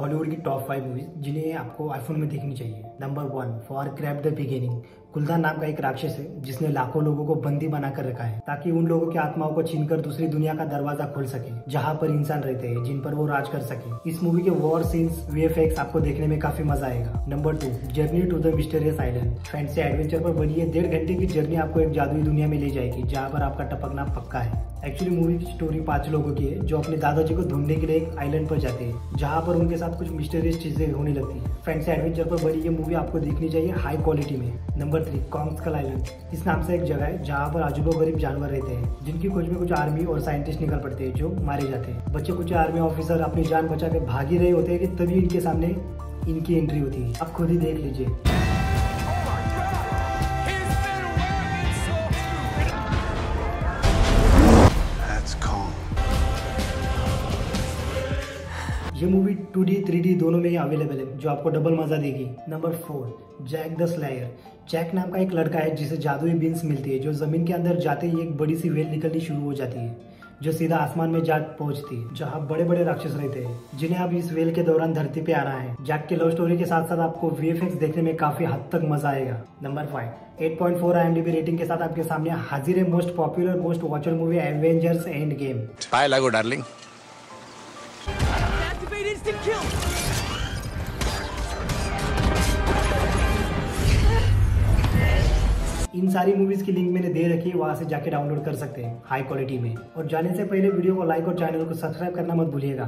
Hollywood की top five movies जिन्हें आपको आईफोन में देखनी चाहिए। Number one for Krebs the beginning कुलदान नाम का एक राक्षस है, जिसने लाखों लोगों को बंदी बनाकर रखा है, ताकि उन लोगों की आत्माओं को छीनकर दूसरी दुनिया का दरवाज़ा खोल सके, जहाँ पर इंसान रहते हैं, जिन पर वो राज कर सके। इस मूवी के वॉर सीन्स वीएफएक्स आपको देखने में काफ़ी मज़ा आएगा। Number two journey to the mysterious island fancy adventure पर बनी है डेढ़ घंटे की जर्नी आपको एक जादुई दुनिया में ले जाएगी, जहाँ पर आपका टपकना पक्का है। एक्चुअली मूवी की स्टोरी पाँच लोगों की है, जो अपने दादाजी को ढूँढने के लिए एक आइलैंड पर जाते हैं, जहाँ पर उनके साथ कुछ मिस्टेरियस चीज़ें होने लगती है। फैंसी एडवेंचर पर बनी ये मूवी आपको देखनी चाहिए हाई क्वालिटी में। नंबर थ्री कॉन्सकल आइलैंड इस नाम से एक जगह है जहाँ पर अजूबो गरीब जानवर रहते हैं, जिनकी खोज में कुछ आर्मी और साइंटिस्ट निकल पड़ते हैं जो मारे जाते हैं। बच्चे कुछ आर्मी ऑफिसर अपनी जान बचा के भागी रहे होते हैं कि तभी इनके सामने इनकी एंट्री होती है। आप खुद ही देख लीजिए। ये movie two D three D दोनों में ही अवेलेबल है, जो आपको डबल मज़ा देगी। Number four Jack the slayer Jack नाम का एक लड़का है, जिसे जादुई बीन्स मिलती है, जो ज़मीन के अंदर जाते ही एक बड़ी सी वेल निकलनी शुरू हो जाती है, जो सीधा आसमान में जा पहुँचती है, जहाँ बड़े बड़े राक्षस रहते हैं, जिन्हें अब इस वेल के दौरान धरती पे आना है। जैक के लव स्टोरी के साथ साथ आपको वीएफएक्स देखने में काफ़ी हद तक मज़ा आएगा। Number five 8.4 point four I rating के साथ आपके सामने हाजिर है most popular most watched movie Avengers end game bye darling instant kill! इन सारी मूवीज़ की लिंक मैंने दे रखी है, वहाँ से जाके डाउनलोड कर सकते हैं हाई क्वालिटी में और जाने से पहले वीडियो को लाइक और चैनल को सब्सक्राइब करना मत भूलिएगा